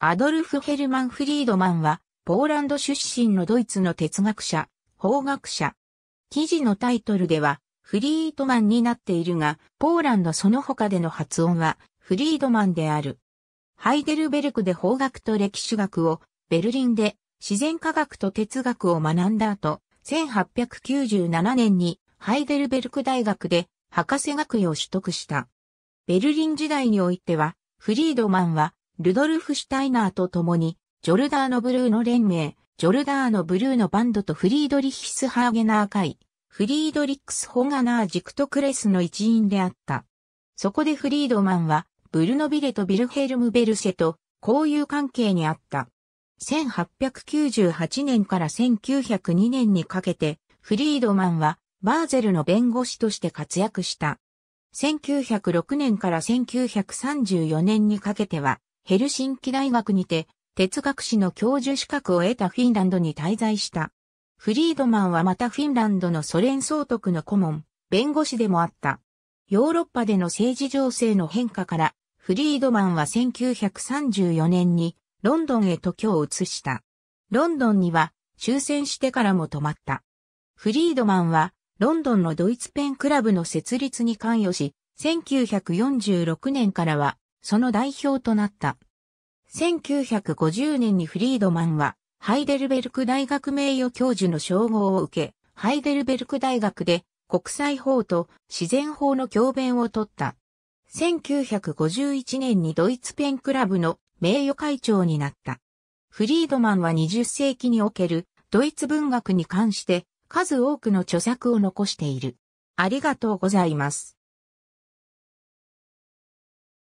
アドルフ・ヘルマン・フリードマンは、ポーランド出身のドイツの哲学者、法学者。記事のタイトルでは、フリードマンになっているが、ポーランドその他での発音は、フリードマンである。ハイデルベルクで法学と歴史学を、ベルリンで自然科学と哲学を学んだ後、1897年にハイデルベルク大学で博士学位を取得した。ベルリン時代においては、フリードマンは、ルドルフ・シュタイナーと共に、ジョルダーノ・ブルーノ連盟、ジョルダーノ・ブルーノバンドとフリードリヒス・ハーゲナー会、フリードリックス・ホガナー・ジクトクレスの一員であった。そこでフリードマンは、ブルノビレとビルヘルム・ベルセと交友関係にあった。1898年から1902年にかけて、フリードマンはバーゼルの弁護士として活躍した。1906年から1934年にかけては、ヘルシンキ大学にて、哲学史の教授資格を得たフィンランドに滞在した。フリードマンはまたフィンランドのソ連総督の顧問、弁護士でもあった。ヨーロッパでの政治情勢の変化から、フリードマンは1934年にロンドンへと居を移した。ロンドンには終戦してからも泊まった。フリードマンはロンドンのドイツペンクラブの設立に関与し、1946年からはその代表となった。1950年にフリードマンはハイデルベルク大学名誉教授の称号を受け、ハイデルベルク大学で国際法と自然法の教鞭を取った。1951年にドイツペンクラブの名誉会長になった。フリードマンは20世紀におけるドイツ文学に関して数多くの著作を残している。ありがとうございます。